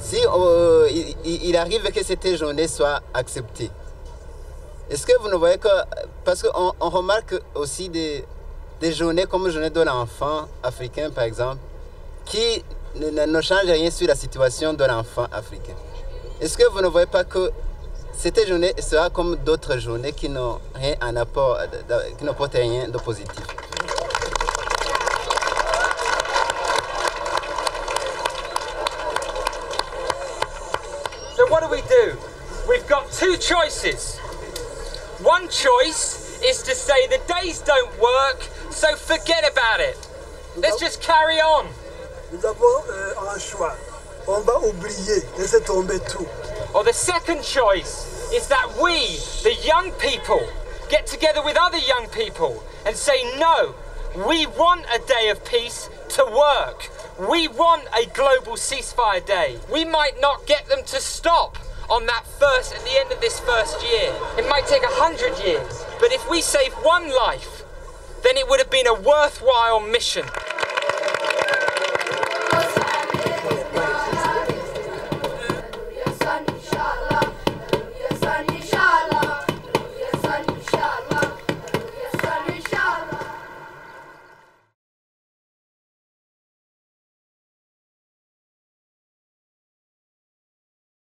si euh, il, arrive que cette journée soit acceptée, est-ce que vous ne voyez que, parce qu'on on remarque aussi des, des journées comme la journée de l'enfant africain, par exemple, qui ne, ne- ne changent rien sur la situation de l'enfant africain. Est-ce que vous ne voyez pas que cette journée sera comme d'autres journées qui n'ont rien en apport, qui n'apportent rien de positif? So what do we do? We've got two choices. One choice is to say the days don't work, so forget about it. Let's just carry on. Nous avons euh, un choix. On va oublier, laisser tomber tout. Or the second choice is that we, the young people, get together with other young people and say, no, we want a day of peace to work. We want a global ceasefire day. We might not get them to stop on that first, at the end of this first year. It might take a hundred years. But if we save one life, then it would have been a worthwhile mission.